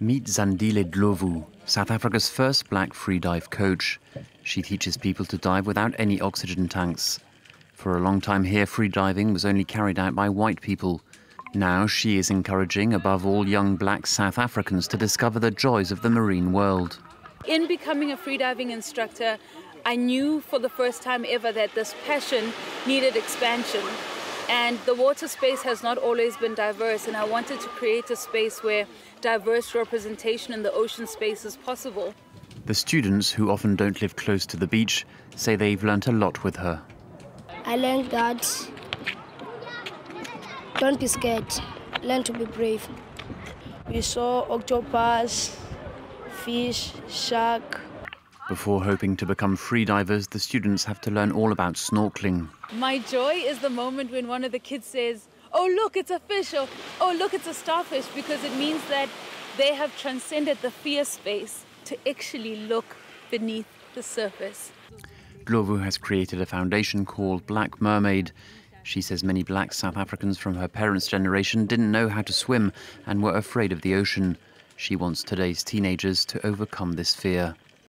Meet Zandile Ndhlovu, South Africa's first black freedive coach. She teaches people to dive without any oxygen tanks. For a long time here, freediving was only carried out by white people. Now she is encouraging, above all, young black South Africans to discover the joys of the marine world. In becoming a freediving instructor, I knew for the first time ever that this passion needed expansion. And the water space has not always been diverse, and I wanted to create a space where diverse representation in the ocean space is possible. The students, who often don't live close to the beach, say they've learnt a lot with her. I learned that don't be scared, learn to be brave. We saw octopus, fish, shark. Before hoping to become freedivers, the students have to learn all about snorkeling. My joy is the moment when one of the kids says, Oh, look, it's a fish, or Oh, look, it's a starfish, because it means that they have transcended the fear space to actually look beneath the surface. Ndhlovu has created a foundation called Black Mermaid. She says many black South Africans from her parents' generation didn't know how to swim and were afraid of the ocean. She wants today's teenagers to overcome this fear.